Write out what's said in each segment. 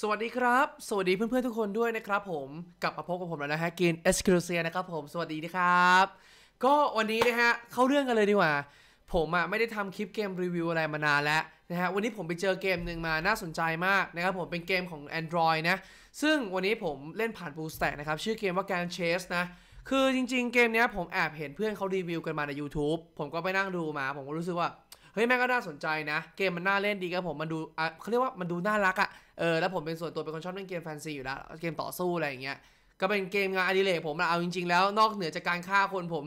สวัสดีครับ สวัสดีเพื่อนๆทุกคนด้วยนะครับผมกลับมาพบกับผมแล้วนะฮะกินเอสครูเซียนะครับผมสวัสดีนะครับ ก็วันนี้นะฮะเข้าเรื่องกันเลยดีกว่า ผมอะไม่ได้ทำคลิปเกมรีวิวอะไรมานานแล้วนะฮะวันนี้ผมไปเจอเกมหนึ่งมาน่าสนใจมากนะครับผมเป็นเกมของ Android นะซึ่งวันนี้ผมเล่นผ่าน BlueStack นะครับชื่อเกมว่า Grand Chase นะคือจริงๆเกมนี้ผมแอบเห็นเพื่อนเขารีวิวกันมาใน YouTube ผมก็ไปนั่งดูมา ผมก็รู้สึกว่าเฮ้ยแม่งก็น่าสนใจนะ เกมมันน่าเล่นดีครับผมมันดูเขาเรียกว่ามันดูน่ารักอะ่ะ เออแล้วผมเป็นส่วนตัวเป็นคนชอบเล่นเกมแฟนซีอยู่แล้วเกมต่อสู้อะไรอย่างเงี้ยก็เป็นเกมงานอดิเรกผมอะเอาจริงๆแล้วนอกเหนือจากการฆ่าคนผม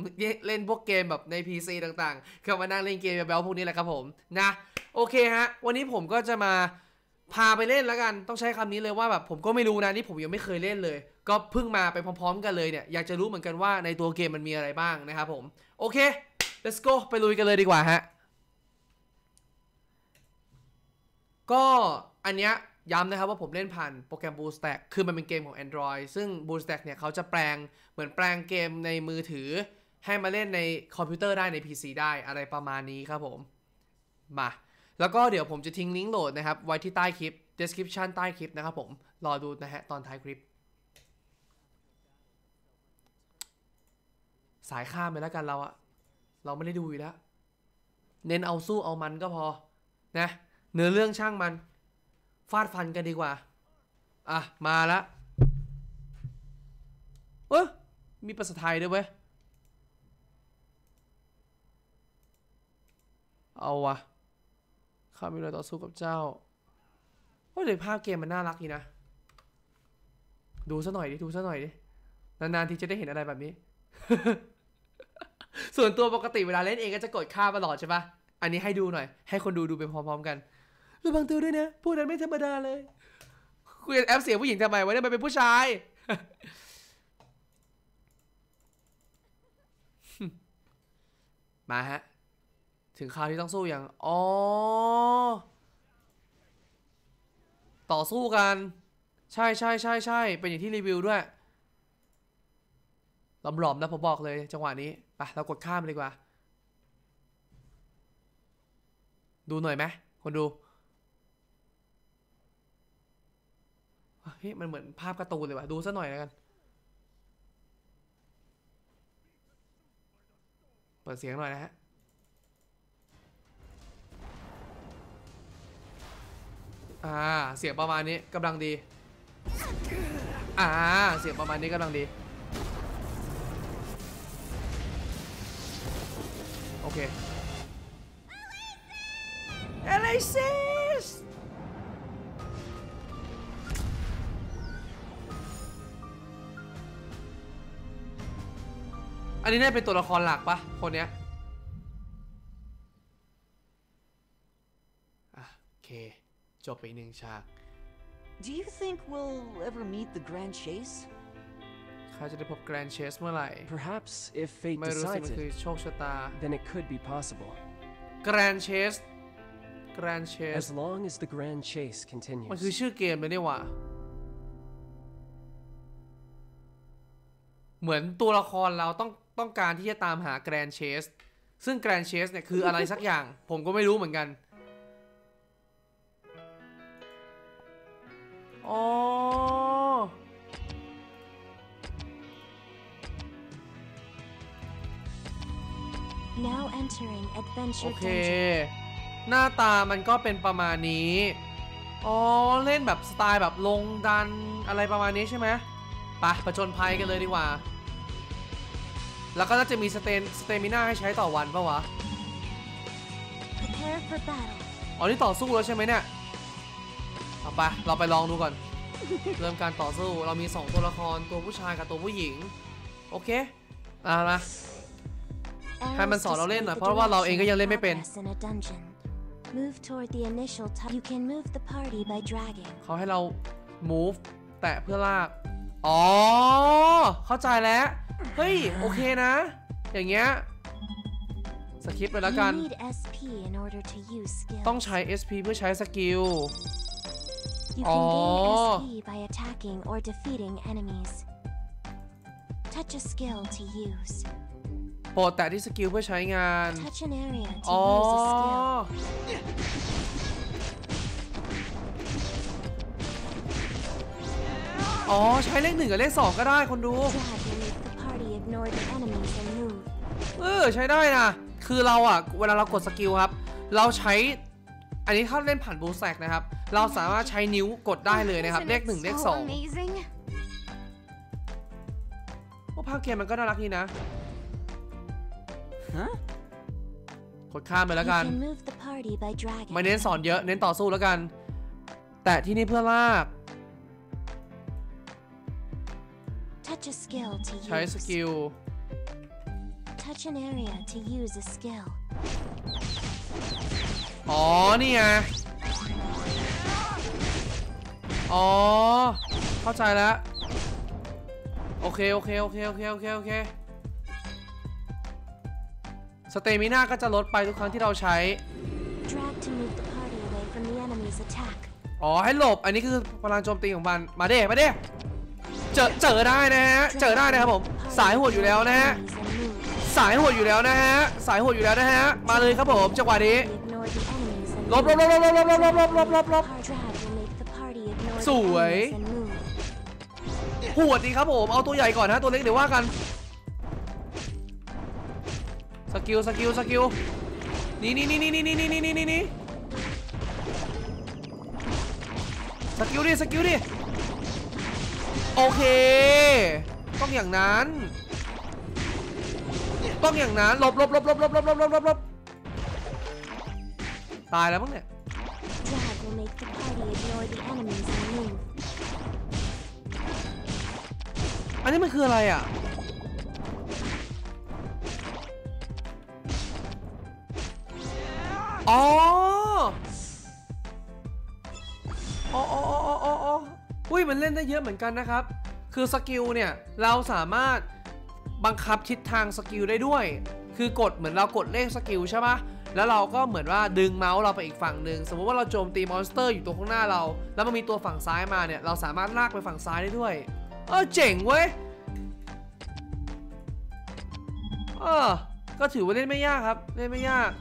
เล่นพวกเกมแบบใน PC ต่างๆก็มานั่งเล่นเกมแบบพวกนี้แหละครับผมนะโอเคฮะ วันนี้ผมก็จะมาพาไปเล่นแล้วกันต้องใช้คำนี้เลยว่าแบบผมก็ไม่รู้นะนี่ผมยังไม่เคยเล่นเลย ก็เพิ่งมาไปพร้อมๆ กันเลยเนี่ยอยากจะรู้เหมือนกันว่าในตัวเกมมันมีอะไรบ้างนะครับผมโอเค let's go ไปลุยกันเลยดีกว่าฮะก็อันเนี้ย ย้ำนะครับว่าผมเล่นผ่านโปรแกรม BlueStack คือมันเป็นเกมของ Android ซึ่ง BlueStack เนี่ยเขาจะแปลงเหมือนแปลงเกมในมือถือ ให้มาเล่นในคอมพิวเตอร์ได้ใน PC ได้อะไรประมาณนี้ครับผมมาแล้วก็เดี๋ยวผมจะทิ้งลิงก์โหลดนะครับ ไว้ที่ใต้คลิป description ใต้คลิปนะครับผม รอดูนะฮะตอนท้ายคลิป สายข้ามไปแล้วกันเราอะเราไม่ได้ดูอยู่แล้ว เน้นเอาสู้เอามันก็พอนะเนื้อเรื่องช่างมัน ฟาดฟันกันดีกว่า อะ มาละเอ้ยมีภาษาไทยด้วยเว้ย เอาวะข้ามีอะไรต่อสู้กับเจ้าโอ้ยเดี๋ยวภาพเกมมันน่ารักดีนะ ดูซะหน่อยดิ ดูซะหน่อยดิ นานๆทีจะได้เห็นอะไรแบบนี้ ส่วนตัวปกติเวลาเล่นเองก็จะกดข้าตลอดใช่ปะอันนี้ให้ดูหน่อย ให้คนดูดูไปพร้อมๆกัน ระวังตัวด้วยนะ พวกนั้นไม่ธรรมดาเลยคุยแอปเสียงผู้หญิงทำไมวะเนี่ยมันเป็นผู้ชาย มาฮะ ถึงคราวที่ต้องสู้อย่าง อ๋อ ต่อสู้กัน ใช่ใช่ใช่ใช่เป็นอย่างที่รีวิวด้วยลำหลอมนะผมบอกเลยจังหวะนี้ไปเรากดข้ามเลยดีกว่า ดูหน่อยไหมคนดู เฮ้ยมันเหมือนภาพการ์ตูนเลยว่ะดูซะหน่อยแล้วกัน เปิดเสียงหน่อยนะฮะอ่าเสียงประมาณนี้กำลังดีอ่าเสียงประมาณนี้กำลังดี โอเค a l y s i นนี้น่าเป็นตัวละครหลักปะคนเนี้ยอะโอเค จบไปอีกหนึ่งฉาก Do you think we'll ever meet the Grand Chase? เขาจะได้พบแกรนเชสเมื่อไหร่ Perhaps if fate ไม่รู้สิ decides มันคือ it, โชคชะตา then it could be possible. แกรนเชสแกรนเชส As long as the grand chase มันคือ continues. ชื่อเกมเลยเนี่ยว่ะเหมือนตัวละครเราต้อง ต้องการที่จะตามหาแกรนเชสซึ่งแกรนเชสเนี่ยคืออะไรสักอย่าง ผมก็ไม่รู้เหมือนกัน อ๋อ Now entering โอ Adventure เค Dungeon. หน้าตามันก็เป็นประมาณนี้ อ๋อ เล่นแบบสไตล์แบบลงดันอะไรประมาณนี้ใช่ไหมไปะประจนภัยกันเลยดีกว่า แล้วก็น่าจะมี sta stamina ให้ใช้ต่อวันปะวะ Prepare for battle. อ๋อนี่ต่อสู้แล้วใช่ไหมเนี่ย เอาไป เราไปลองดูก่อน เริ่มการต่อสู้ เรามี 2 ตัวละคร ตัวผู้ชายกับตัวผู้หญิง โอเคอะมาให้มัน Arrows สอนเราเล่น display หน่อย the เพราะว่าเราเองก็ยังเล่นไม่เป็น progress in a dungeon. Move toward the initial type. You can move the party by dragging. เขาให้เรา move แตะเพื่อลาก อ๋อ เข้าใจแล้ว เฮ้ย โอเคนะ อย่างเงี้ย skip ไปแล้วกัน You need SP in order to use skills. ต้องใช้ SP เพื่อใช้ skill You Oh. can gain SP by attacking or defeating enemies. Touch a skill to use. โปรดแตะที่ skill เพื่อใช้งาน Touch an area to อ๋อ use a skill. อ๋อ ใช้เลขหนึ่งกับเลขสองก็ได้คนดู Drag ignore the enemies and move. เออใช้ได้นะ คือเราอะ เวลาเรากด skill ครับ เราใช้ อันนี้ถ้าเล่นผ่าน BlueStacks นะครับ เราสามารถใช้นิ้วกดได้เลยนะครับ เลขหนึ่งเลขสอง amazing? ว่าภาพเกมมันก็น่ารักดีนะ Huh? กดข้ามไปแล้วกัน You can move the party by dragging. ไม่เน้นสอนเยอะ เน้นต่อสู้แล้วกัน แตะที่นี่เพื่อลาก Touch a skill to ใช้ use. skill Touch an area to use a skill. อ๋อ นี่ไง อ๋อ เข้าใจแล้ว โอเค โอเค โอเค โอเค โอเค โอเค stamina ก็จะลดไปทุกครั้งที่เราใช้ Drag to move the party away from the enemy's attack. อ๋อ ให้หลบ อันนี้คือพลังโจมตีของมัน มาเด้มาเด้ เจอเจอได้นะฮะเจอได้นะครับผมสายโหดอยู่แล้วนะฮะสายโหดอยู่แล้วนะฮะสายโหดอยู่แล้วนะฮะมาเลยครับผมจังหวะนี้ลบลบลบลบลบลบลบลบลบลบลบสวย enemies and move. หวดดีครับผมเอาตัวใหญ่ก่อนนะตัวเล็กเดี๋ยวว่ากันskill skill skill นี่นี่นี่นี่นี่นี่นี่นี่นี่นี่ skill ดิ skill ดิ โอเค ต้องอย่างนั้น ต้องอย่างนั้นหลบหลบหลบหลบหลบหลบหลบหลบหลบหลบตายแล้วมั้งเนี่ยอันนี้มันคืออะไรอะอ๋ออ๋ออ๋ออ๋อ อ๋ออ๋ออ๋ออุ้ยมันเล่นได้เยอะเหมือนกันนะครับ คือ skill เนี่ยเราสามารถบังคับทิศทาง skill ได้ด้วย คือกดเหมือนเรากดเลข skill ใช่ปะแล้วเราก็เหมือนว่าดึงเมาส์เราไปอีกฝั่งหนึ่งสมมติว่าเราโจมตี monster อยู่ตรงข้างหน้าเรา แล้วมันมีตัวฝั่งซ้ายมาเนี่ยเราสามารถลากไปฝั่งซ้ายได้ด้วย เออเจ๋งเว้ยเออก็ถือว่าเล่นไม่ยากครับ เล่นไม่ยาก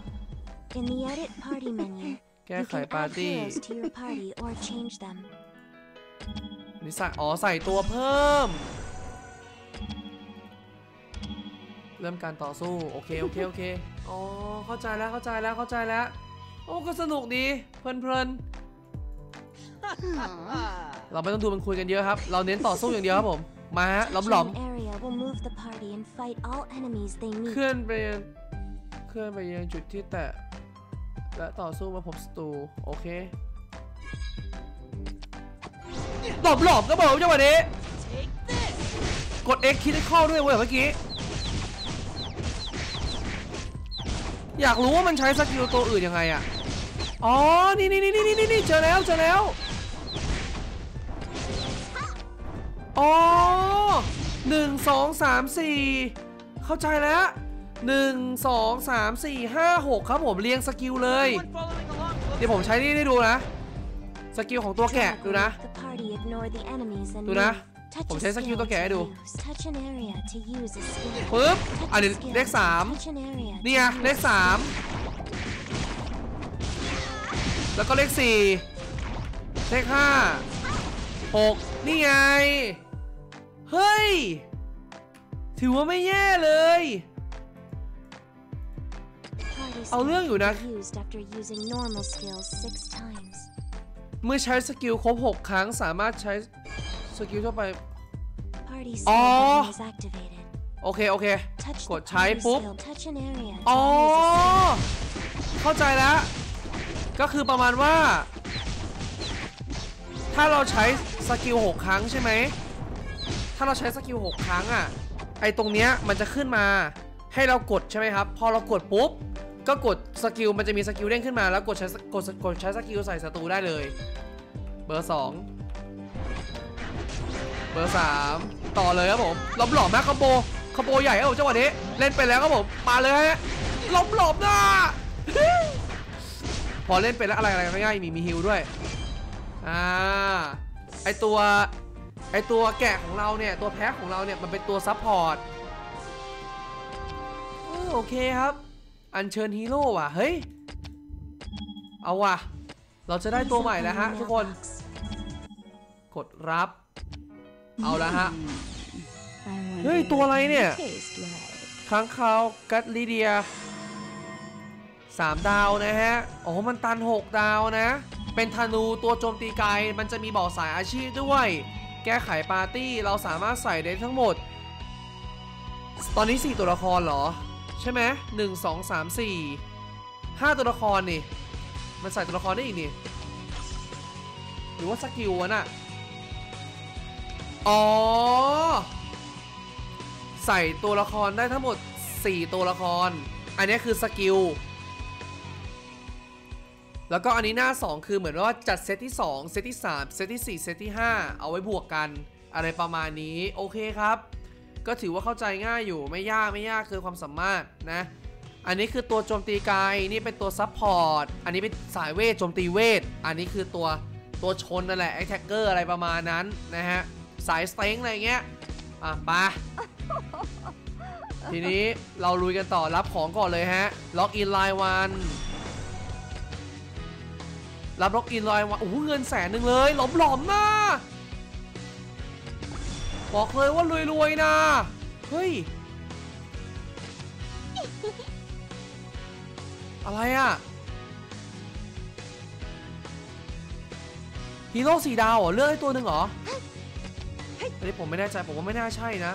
In the edit party menu, แก้ you ไข can ปา add ร์ตี้ heroes to your party or change them. นี่ใส่อ๋อใส่ตัวเพิ่ม เริ่มการต่อสู้ โอเค โอเค โอเค อ๋อ เข้าใจแล้ว เข้าใจแล้ว เข้าใจแล้ว โอ้ ก็สนุกดี เพลินเพลินเราไม่ต้องดูมันคุยกันเยอะครับ เราเน้นต่อสู้อย่างเดียวครับผม มาฮะหลอมหลอม Touching an area will move the party and fight all enemies they ๆ meet. เคลื่อนไปยังเคลื่อนไปยังจุดที่แตะและต่อสู้มาพบศัตรูโอเค หลบหลบก็บอกจังหวะนี้กด X คิดให้เข้าด้วยเว้ยเมื่อกี้ อยากรู้ว่ามันใช้ skill ตัวอื่นยังไงอะอ๋อ นี่นี่นี่นี่นี่นี่เจอแล้วเจอแล้วอ๋อหนึ่งสองสามสี่เข้าใจแล้วหนึ่งสองสามสี่ห้าหกครับผมเรียง skill เลย เดี๋ยวผมใช้นี่ให้ดูนะ skill ของตัวแกะดูนะ make the party ignore the enemies and ดูนะ move. Touch ผม a ใช้ skill skill ตัวแกะให้ดู to use. Touch an area to use a skill. ปึ๊บ Touch อัน a นี้ skill. เลขสาม Touch an area นี่ไง to use เลขสามแล้วก็เลขสี่เลขห้าหกนี่ไง เฮ้ย ถือว่าไม่แย่เลย Party เอาเรื่องอยู่นะ เมื่อใช้ skill ครบ 6 ครั้งสามารถใช้ skill ทั่วไป Party Oh. skill button is activated. โอเค โอเค Touch ก the ดใช้ party ปุ๊บ skill. Touch an area to อ๋อ use a skill. เข้าใจแล้ว ก็คือประมาณว่า ถ้าเราใช้ skill 6 ครั้งใช่ไหม ถ้าเราใช้ skill 6 ครั้งอะ ไอตรงเนี้ยมันจะขึ้นมาให้เรากดใช่ไหมครับ พอเรากดปุ๊บ ก็กด skill มันจะมี skill เด้งขึ้นมาแล้วกดใช้กดกดใช้ skill ใส่ศัตรูได้เลย เบอร์2เบอร์3ต่อเลยครับผมล้มหลอมนะ combo combo ใหญ่ครับผมจังหวะนี้เล่นไปแล้วครับผมมาเลยฮะล้มหลอมนะพอเล่นไปแล้วอะไรอะไรง่ายๆมีมี heal ด้วยอ่าไอตัวไอตัวแกะของเราเนี่ยตัวแพะของเราเนี่ยมันเป็นตัว support โอเคครับ อัญเชิญฮีโร่ว่ะ เฮ้ย เอาว่ะ เราจะได้ตัวใหม่แล้วฮะทุกคน กดรับ เอาละฮะ I wonder เฮ้ย ตัวอะไรเนี่ย what they taste like. ค้างคาวกัตลิเดียสามดาวนะฮะ อ๋อ มันตัน6ดาวนะ เป็นธนูตัวโจมตีไกล มันจะมีบอกสายอาชีพด้วย แก้ไขปาร์ตี้ เราสามารถใส่ได้ทั้งหมด ตอนนี้ 4 ตัวละครเหรอ ใช่ไหมหนึ่งสองสามสี่ห้าตัวละครนี่ มันใส่ตัวละครได้อีกนี่ หรือว่าสกิลวะน่ะ อ๋อ ใส่ตัวละครได้ทั้งหมด 4 ตัวละคร อันนี้คือ skill แล้วก็อันนี้หน้า 2 คือเหมือนว่าจัดเซตที่ 2 เซตที่ 3 เซตที่ 4 เซตที่ 5 เอาไว้บวกกัน อะไรประมาณนี้ โอเคครับ ก็ถือว่าเข้าใจง่ายอยู่ไม่ยากไม่ยากคือความสามารถนะ อันนี้คือตัวโจมตีไกลนี่เป็นตัว support อันนี้เป็นสายเวทโจมตีเวท อันนี้คือตัวตัวชนนั่นแหละ a t t a c k e r อะไรประมาณนั้นนะฮะสาย strength อะไรเงี้ยอะไปทีนี้เราลุยกันต่อรับของก่อนเลยฮะ login รายวันรับ login รายวันโอ้โหเงินแสนหนึ่งเลยหลอมหลอมๆนะ บอกเลยว่ารวยๆนะ เฮ้ย อะไรอะฮีโร่สี่ดาวเหรอ เลือกได้ตัวหนึ่งเหรออันนี้ผมไม่แน่ใจ ผมว่าไม่น่าใช่นะ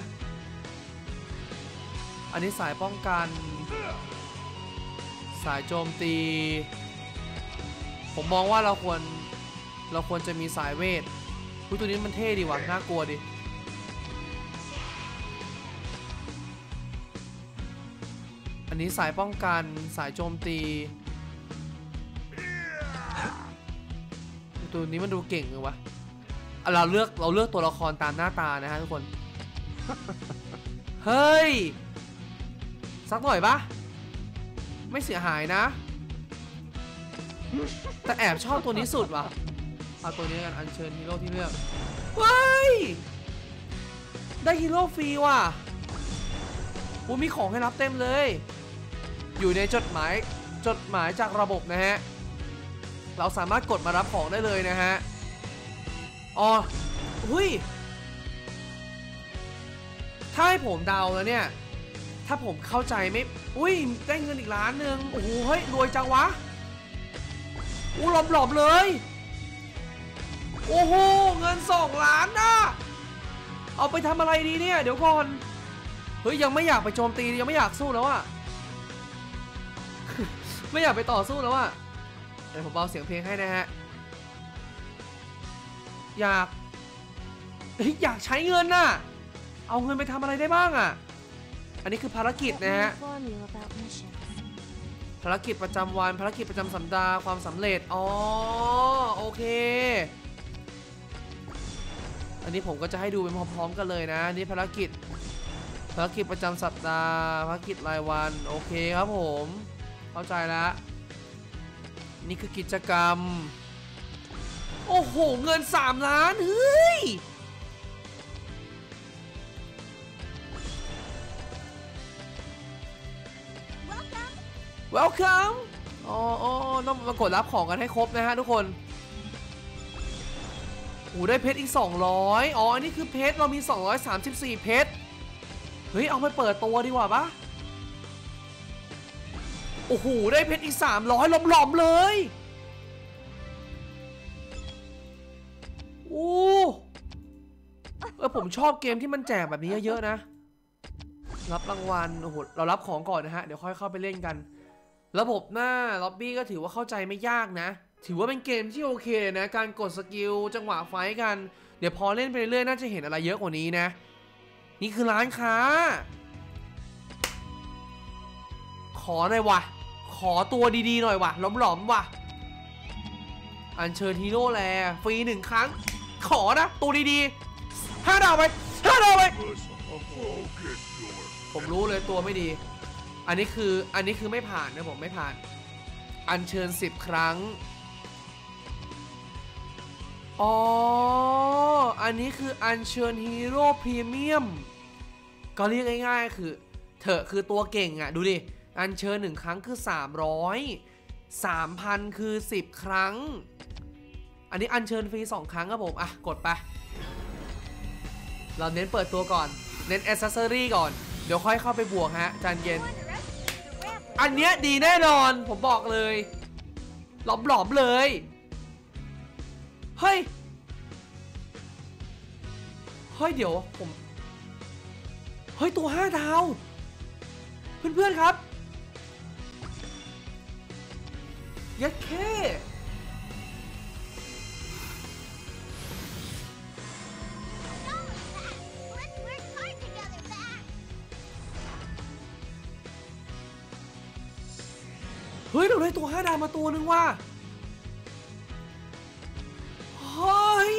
อันนี้สายป้องกัน สายโจมตี ผมมองว่าเราควร เราควรจะมีสายเวทอุ๊ยตัวนี้มันเท่ดีว่ะ น่ากลัวดิ อันนี้สายป้องกันสายโจมตี ตัวนี้มันดูเก่งเลยวะอะเราเลือกเราเลือกตัวละครตามหน้าตานะฮะทุกคน เฮ้ย สักหน่อยปะไม่เสียหายนะ แต่แอบชอบตัวนี้สุดว่ะเอาตัวนี้กันอัญเชิญฮีโร่ที่เลือกเฮ้ย ได้ฮีโร่ฟรีว่ะโอ้มีของให้รับเต็มเลย อยู่ในจดหมายจดหมายจากระบบนะฮะ เราสามารถกดมารับของได้เลยนะฮะ อ๋อหุยถ้าให้ผมเดาแล้วเนี่ย ถ้าผมเข้าใจไม่ อุ้ย ได้เงินอีกล้านหนึ่งโอ้โห เฮ้ย รวยจังวะ อู้หลอมหลอมเลย โอ้โห เงินสองล้านนะเอาไปทำอะไรดีเนี่ย เดี๋ยวก่อน เฮ้ย ยังไม่อยากไปโจมตี ยังไม่อยากสู้แล้วอะ ไม่อยากไปต่อสู้แล้วอะเดี๋ยวผมเบาเสียงเพลงให้นะฮะ อยากเฮ้ยอยากใช้เงินน่ะ เอาเงินไปทำอะไรได้บ้างอะอันนี้คือภารกิจนะฮะ ภารกิจประจำวัน ภารกิจประจำสัปดาห์ความสำเร็จ อ๋อ โอเค อันนี้ผมก็จะให้ดูเป็นพร้อมๆกันเลยนะ นี่ภารกิจ ภารกิจประจำสัปดาห์ ภารกิจรายวัน โอเคครับผม เข้าใจแล้ว นี่คือกิจกรรม โอ้โห เงิน 3 ล้าน เฮ้ย Welcome อ๋ออ๋อต้องมากดรับของกันให้ครบนะฮะทุกคนโอ้ได้เพชรอีก 200 อ๋อ อันนี้คือเพชร เรามี 234 เพชร เฮ้ย เอาไปเปิดตัวดีกว่าปะโอ้โห ได้เพชรอีก 300หลอมๆเลย โอ้เออผมชอบเกมที่มันแจกแบบนี้เยอะๆนะ รับรางวัล โอ้โห เรารับของก่อนนะฮะ เดี๋ยวค่อยเข้าไปเล่นกัน ระบบหน้าล็อบบี้ก็ถือว่าเข้าใจไม่ยากนะ ถือว่าเป็นเกมที่โอเคเลยนะ การกด skill จังหวะ fight กัน เดี๋ยวพอเล่นไปเรื่อยๆน่าจะเห็นอะไรเยอะกว่านี้นะ นี่คือร้านค้าขอหน่อยวะ ขอตัวดีๆหน่อยวะหลอมๆวะอัญเชิญฮีโร่ rare ฟรีหนึ่งครั้ง ขอนะ ตัวดีๆห้าดาวไปห้าดาวไปผมรู้เลยตัวไม่ดี อันนี้คืออันนี้คือไม่ผ่านนะผมไม่ผ่าน อัญเชิญ10ครั้งอ๋อ อันนี้คืออัญเชิญฮีโร่พรีเมียม ก็เรียกง่ายๆคือเถอคือตัวเก่งอะ่ะ ดูดิ อัญเชิญ1ครั้งคือ 300 3,000 คือ 10 ครั้ง อันนี้อัญเชิญฟรี 2 ครั้งครับผม อะ กดไป เราเน้นเปิดตัวก่อน เน้น a อ c เซอรี่ก่อน เดี๋ยวค่อยเข้าไปบวกฮะจานเย็น อันเนี้ยดีแน่นอน ผมบอกเลย หลอมหลอมๆเลย เฮ้ย เฮ้ย เดี๋ยวผม เฮ้ย ตัวห้าดาว เพื่อนๆครับ ยัดแค่เฮ้ยเราได้ตัวห้าดาวมาตัวหนึ่งว่ะเฮ้ย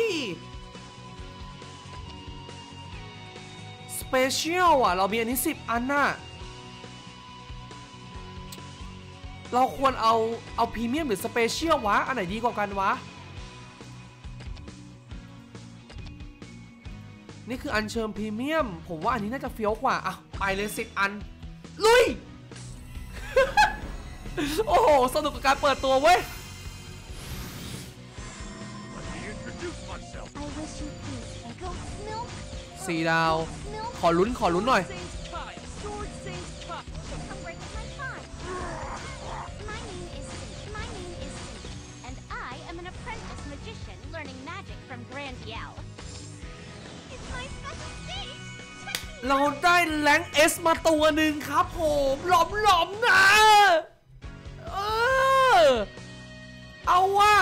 สเปเชียลอะ เรามีอันนี้10อันน่ะ เราควรเอาเอาพรีเมียมหรือสเปเชียลวะ อันไหนดีกว่ากันวะ นี่คืออันเชิญพรีเมียม ผมว่าอันนี้น่าจะเฟี้ยวกว่า อะ ไปเลย10อัน ลุย โอ้โห สนุกกับการเปิดตัวเว้ย I wish you peace. Goat's milk? สี่ดาว Milk? ขอลุ้นขอลุ้นหน่อย learning magic from Grandiel. It's my special stage. เราได้แรงเอสมาตัวหนึ่งครับผมหลอมหลอมนะเออเอาว่ะ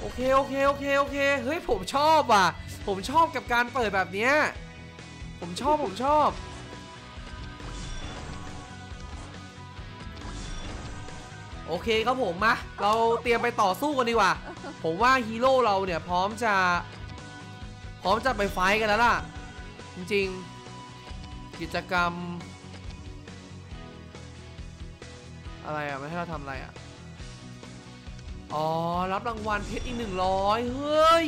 โอเคโอเคโอเคโอเคเฮ้ยผมชอบว่ะ ผมชอบกับการเปิดแบบเนี้ยผมชอบผมชอบ โอเคครับผมมาเราเตรียมไปต่อสู้กันดีกว่า ผมว่าฮีโร่เราเนี่ยพร้อมจะ พร้อมจะไป fight กันแล้วล่ะ จริงๆ กิจกรรม อะไรอะไม่ให้เราทำอะไรอะ อ๋อ รับรางวัลเพชรอีกหนึ่งร้อยเฮ้ย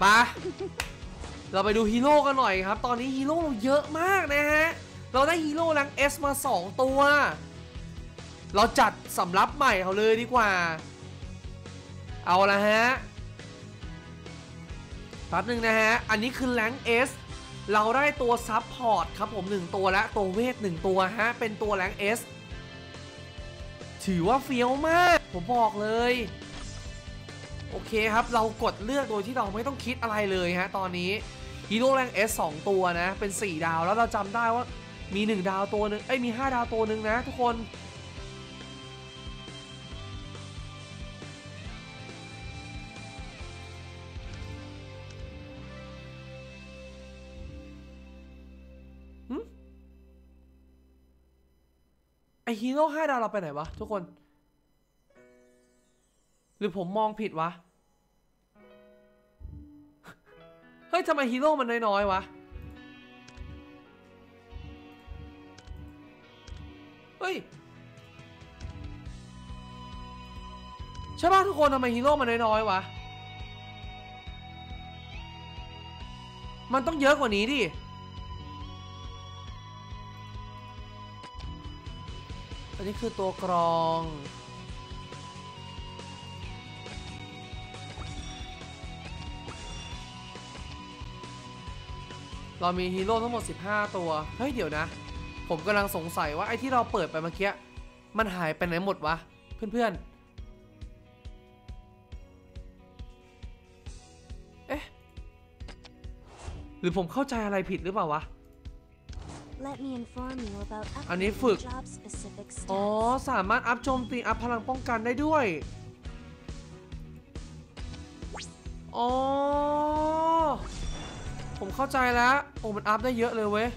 ไปะเราไปดูฮีโร่กันหน่อยครับ ตอนนี้ฮีโร่เราเยอะมากนะฮะ เราได้ฮีโร่ rank S มา 2 ตัว เราจัดสำรับใหม่เขาเลยดีกว่า เอาละฮะแป๊บหนึ่งนะฮะ อันนี้คือ rank S เราได้ตัว support ครับผม 1 ตัวและตัวเวท 1 ตัวฮะ เป็นตัว rank S ถือว่าเฟี้ยวมาก ผมบอกเลย โอเคครับ เรากดเลือกโดยที่เราไม่ต้องคิดอะไรเลยฮะ ตอนนี้ฮีโร่ rank S สองตัวนะ เป็น 4 ดาวแล้วเราจำได้ว่ามี 1 ดาวตัวหนึ่งเอ้ยมี 5 ดาวตัวหนึ่งนะทุกคน ไอฮีโร่ห้าดาวเราไปไหนวะทุกคน หรือผมมองผิดวะ เฮ้ยทำไมฮีโร่มันน้อยๆวะ เฮ้ยใช่ป่ะทุกคนทำไมฮีโร่มันน้อยๆวะ มันต้องเยอะกว่านี้ดิันนี้คือตัวกรองเรามีฮีโร่ทั้งหมด 15 ตัว เฮ้ย เดี๋ยวนะ ผมกำลังสงสัยว่าไอ้ที่เราเปิดไปเมื่อกี้ มันหายไปไหนหมดวะ เพื่อนๆ เอ๊ะ หรือผมเข้าใจอะไรผิดหรือเปล่าวะ อันนี้ฝึก upgrading job-specific อ๋อ stats. สามารถอัพโจมตีอัพพลังป้องกันได้ด้วย อ๋อ ผมเข้าใจแล้ว โอ้ มันอัพได้เยอะเลยเว้ย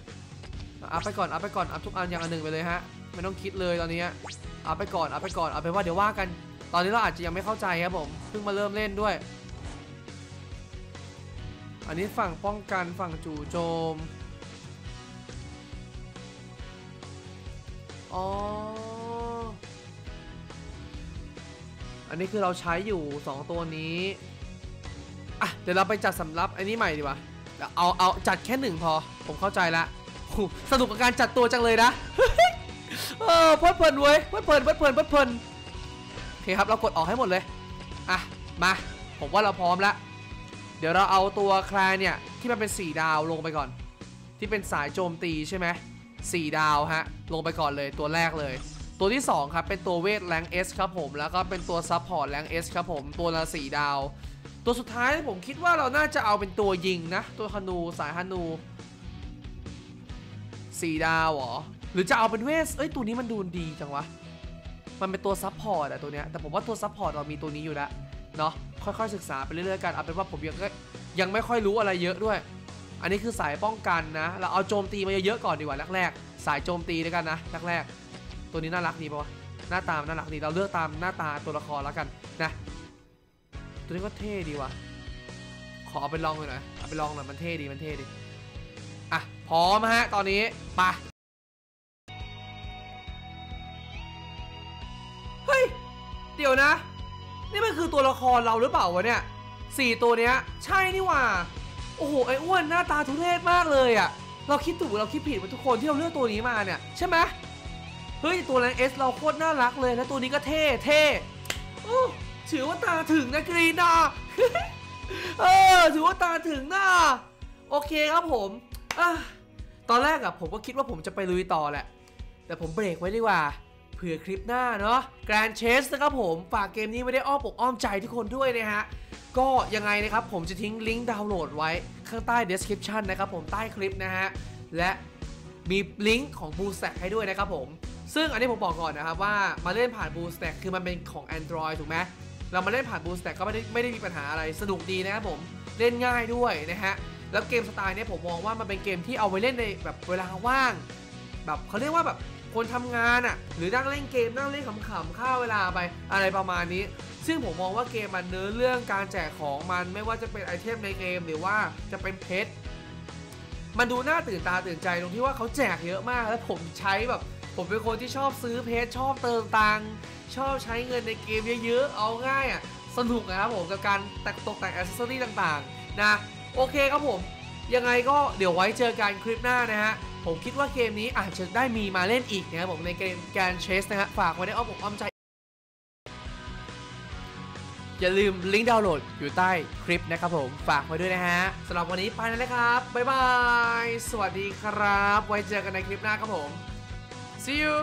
อัพไปก่อน อัพไปก่อน อัพทุกอันอย่างอันหนึ่งไปเลยฮะ ไม่ต้องคิดเลยตอนนี้ อัพไปก่อน อัพไปก่อน เอาไปนว่าเดี๋ยวว่ากัน ตอนนี้เราอาจจะยังไม่เข้าใจครับผม เพิ่งมาเริ่มเล่นด้วย อันนี้ฝั่งป้องกันฝั่งจู่โจม อ๋อ อันนี้คือเราใช้อยู่ 2 ตัวนี้ อะ เดี๋ยวเราไปจัดสำรับอันนี้ใหม่ดีกว่าเดี๋ยวเอาเอาจัดแค่หนึ่งพอ ผมเข้าใจละสนุกกับการจัดตัวจังเลยนะเออเพลิดเพลินเว้ยเพลิดเพลินเพลิดเพลินเพลิดเพลินโอเคครับเรากดออกให้หมดเลย อะ มา ผมว่าเราพร้อมแล้วเดี๋ยวเราเอาตัวแคลเนี่ย ที่มันเป็น4ดาวลงไปก่อน ที่เป็นสายโจมตีใช่ไหม สี่ดาวฮะ ลงไปก่อนเลยตัวแรกเลย ตัวที่ 2 ครับ เป็นตัวเวท rank S ครับผม แล้วก็เป็นตัว support rank S ครับผม ตัวละ 4 ดาว ตัวสุดท้ายผมคิดว่าเราน่าจะเอาเป็นตัวยิงนะ ตัวฮานูสายฮานู4ดาวเหรอ หรือจะเอาเป็นเวท เอ้ยตัวนี้มันดูดีจังวะ มันเป็นตัว support อะตัวเนี้ย แต่ผมว่าตัว support เรามีตัวนี้อยู่แล้วเนาะ ค่อยๆศึกษาไปเรื่อยๆกัน เอาเป็นว่าผมยังยังไม่ค่อยรู้อะไรเยอะด้วย อันนี้คือสายป้องกันนะ เราเอาโจมตีมาเยอะๆก่อนดีกว่าแรกๆสายโจมตีด้วยกันนะแรกๆตัวนี้น่ารักดีปะวะหน้าตามนน่ารักดีเราเลือกตามหน้าตาตัวละครแล้วกันนะ ตัวนี้ก็เท่ดีว่ะขอเอาไปลองหน่อยเอาไปลองหน่อยมันเท่ดีมันเท่ดีอะพร้อมฮะ ตอนนี้ไปะเฮ้ย เดี๋ยวนะ นี่มันคือตัวละครเราหรือเปล่าวะเนี่ยสี่ตัวเนี้ย ใช่นี่ว่า โอ้โหไอ้อ้วนหน้าตาทุเรศมากเลยอะ่ะ เราคิดถูกเราคิดผิดมาทุกคนที่เราเลือกตัวนี้มาเนี่ยใช่ไหมเฮ้ยตัวแรงเอสเราโคตรน่ารักเลยแล้วตัวนี้ก็เท่เท่โอ้ถือว่าตาถึงนะกรีนนะเออถือว่าตาถึงนะโอเคครับผมอตอนแรกอะผมก็คิดว่าผมจะไปลุยต่อแหละ แต่ผมเบรกไว้ดีกว่า เผื่อคลิปหน้าเนาะ Grand Chase นะครับผม ฝากเกมนี้ไว้ได้อ้อมอกอ้อมใจทุกคนด้วยนะฮะ ก็ยังไงนะครับผมจะทิ้งลิงก์ดาวน์โหลดไว้ข้างใต้ description นะครับผมใต้คลิปนะฮะ และมีลิงก์ของ b o o s t a c k ให้ด้วยนะครับผม ซึ่งอันนี้ผมบอกก่อนนะครับว่ามาเล่นผ่าน b o o s t a c k คือมันเป็นของ Android ถูกไหมเรามาเล่นผ่าน b o o s t a c k ก็ไม่ได้ไม่ได้มีปัญหาอะไรสนุกดีนะครับผมเล่นง่ายด้วยนะฮะแล้วเกมสไตล์เนี้ยผมมองว่ามันเป็นเกมที่เอาไว้เล่นในแบบเวลาว่าง แบบเขาเรียกว่าแบบ คนทำงานอะ่ะ หรือนั่งเล่นเกมนั่งเล่นขำๆฆ่าเวลาไปอะไรประมาณนี้ ซึ่งผมมองว่าเกมมันเนื้อเรื่องการแจกของมันไม่ว่าจะเป็นไอเทมในเกมหรือว่าจะเป็นเพชรมันดูน่าตื่นตาตื่นใจตรงที่ว่าเขาแจกเยอะมาก แล้วผมใช้แบบ ผมเป็นคนที่ชอบซื้อเพชรชอบเติมตังค์ชอบใช้เงินในเกมเยอะๆเอาง่ายอะ่ะสนุกนะครับผมกับการแต่งตกแต่งอ c เซสซอรี่ต่างๆ นะ โอเคครับผม ยังไงก็เดี๋ยวไว้เจอกันคลิปหน้านะฮะ ผมคิดว่าเกมนี้อาจจะได้มีมาเล่นอีกนะครับผมในเกมการเชสนะฮะฝากไว้ในอ้อมอกอ้อมใจ อย่าลืมลิงก์ดาวน์โหลดอยู่ใต้คลิปนะครับผมฝากไว้ด้วยนะฮะสำหรับวันนี้ไปแล้วนะครับ บ๊ายบาย สวัสดีครับ ไว้เจอกันในคลิปหน้าครับผม see you